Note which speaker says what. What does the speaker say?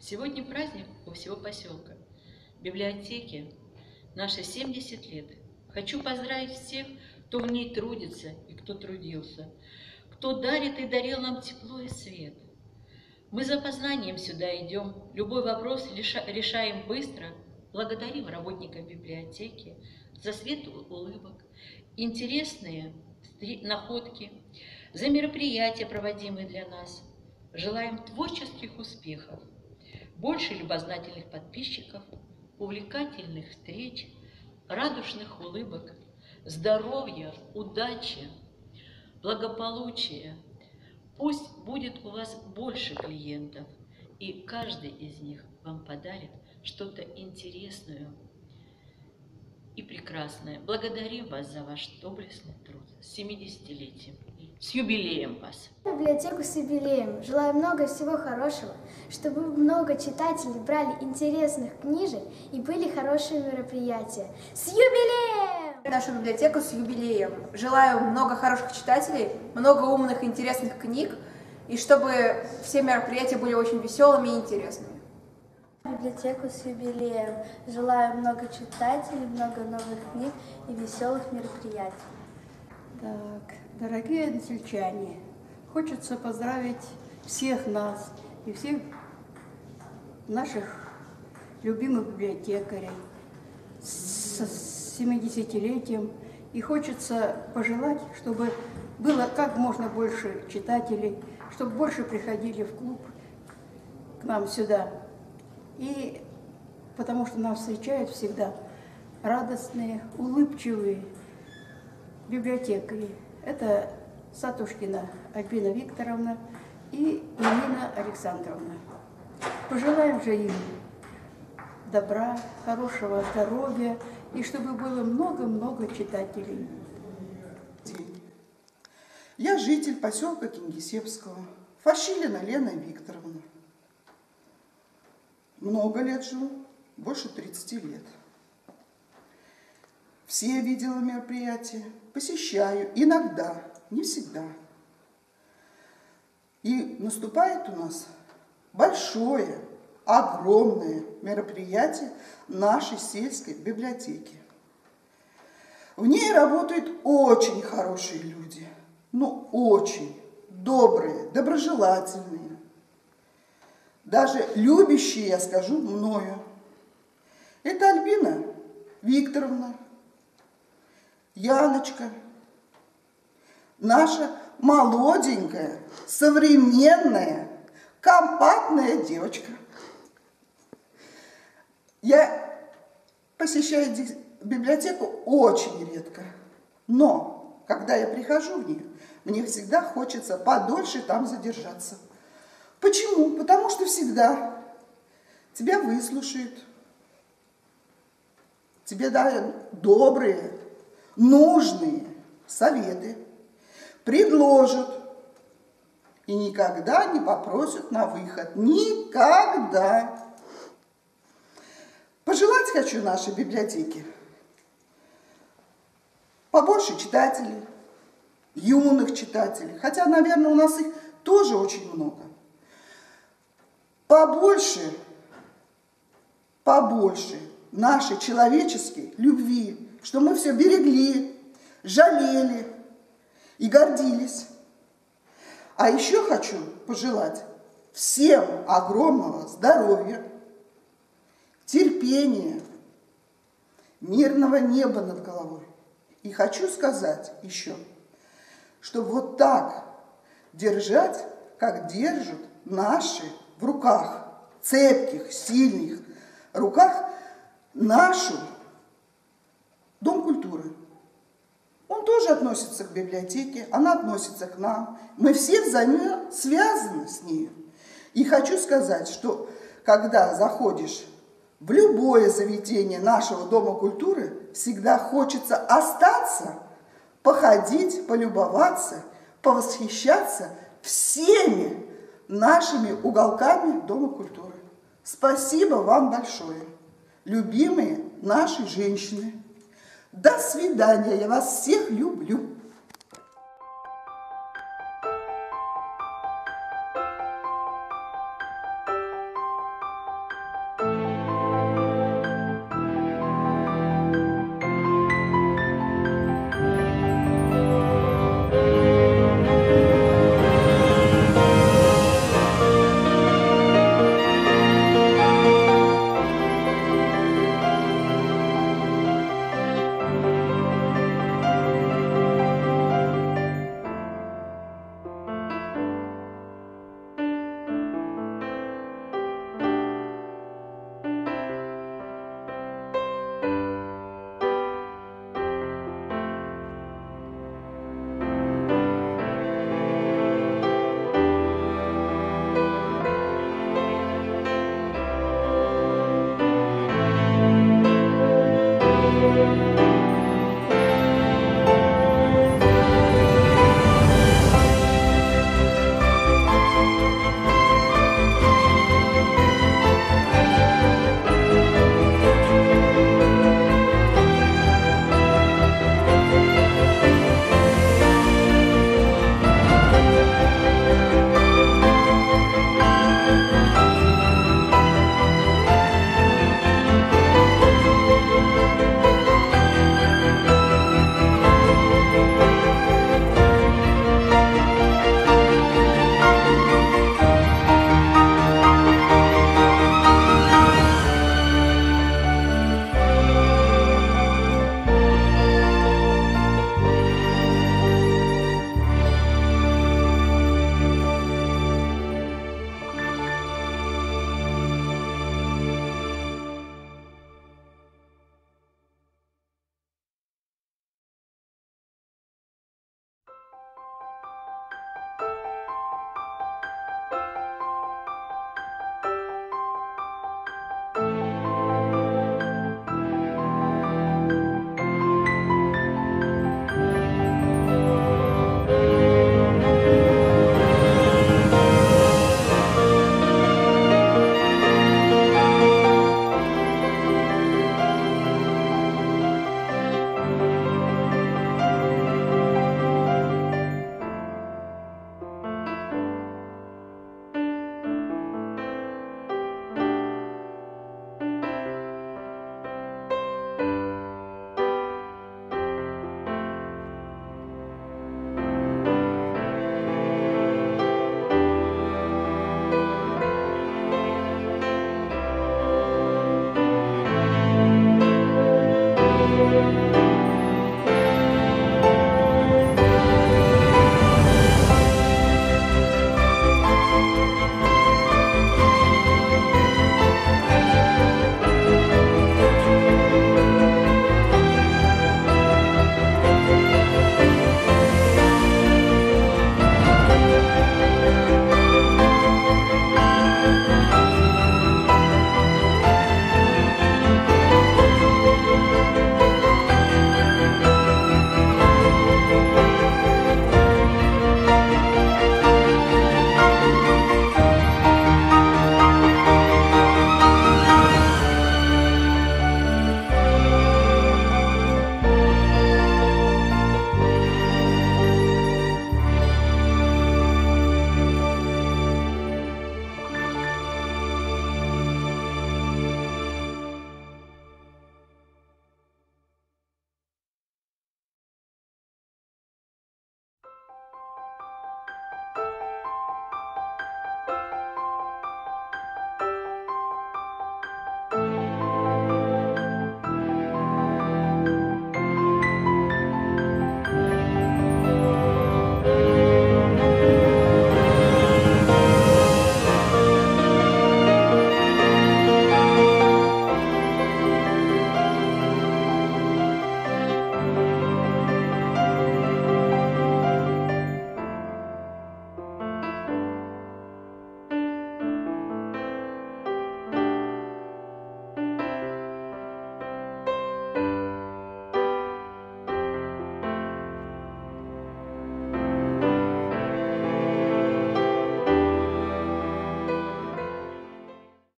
Speaker 1: Сегодня праздник у всего поселка. Библиотеке наши 70 лет. Хочу поздравить всех, кто в ней трудится и кто трудился, кто дарит и дарил нам тепло и свет. Мы за познанием сюда идем, любой вопрос решаем быстро, благодарим работникам библиотеки за свет улыбок, интересные находки, за мероприятия, проводимые для нас. Желаем творческих успехов, больше любознательных подписчиков, увлекательных встреч, радушных улыбок, здоровья, удачи, благополучия. Пусть будет у вас больше клиентов, и каждый из них вам подарит что-то интересное и прекрасное. Благодарим вас за ваш доблестный труд с 70-летием. С юбилеем вас!
Speaker 2: Библиотеку с юбилеем. Желаю много всего хорошего, чтобы много читателей брали интересных книжек и были хорошие мероприятия. С юбилеем!
Speaker 3: Нашу библиотеку с юбилеем. Желаю много хороших читателей, много умных и интересных книг, и чтобы все мероприятия были очень веселыми и интересными.
Speaker 2: Библиотеку с юбилеем. Желаю много читателей, много новых книг и веселых мероприятий.
Speaker 4: Так, дорогие односельчане, хочется поздравить всех нас и всех наших любимых библиотекарей с 70-летием. И хочется пожелать, чтобы было как можно больше читателей, чтобы больше приходили в клуб к нам сюда. И потому что нас встречают всегда радостные, улыбчивые, библиотекари. Это Сатушкина Альбина Викторовна и Нина Александровна. Пожелаем же им добра, хорошего здоровья и чтобы было много-много читателей.
Speaker 5: Я житель поселка Кингисеппского, Фашилина Лена Викторовна. Много лет живу, больше 30 лет. Все видела мероприятия, посещаю, иногда, не всегда. И наступает у нас большое, огромное мероприятие нашей сельской библиотеки. В ней работают очень хорошие люди, ну очень добрые, доброжелательные, даже любящие, я скажу, мною. Это Альбина Викторовна, Яночка, наша молоденькая, современная, компактная девочка. Я посещаю библиотеку очень редко, но когда я прихожу в нее, мне всегда хочется подольше там задержаться. Почему? Потому что всегда тебя выслушают, тебе дают добрые, нужные советы, предложат и никогда не попросят на выход. Никогда. Пожелать хочу нашей библиотеке побольше читателей, юных читателей, хотя, наверное, у нас их тоже очень много. Побольше, побольше нашей человеческой любви, что мы все берегли, жалели и гордились. А еще хочу пожелать всем огромного здоровья, терпения, мирного неба над головой. И хочу сказать еще, что вот так держать, как держат наши в руках, цепких, сильных руках, нашу Дом культуры. Он тоже относится к библиотеке, она относится к нам. Мы все взаимно связаны с ней. И хочу сказать, что когда заходишь в любое заведение нашего Дома культуры, всегда хочется остаться, походить, полюбоваться, повосхищаться всеми нашими уголками Дома культуры. Спасибо вам большое, любимые наши женщины. До свидания, я вас всех люблю.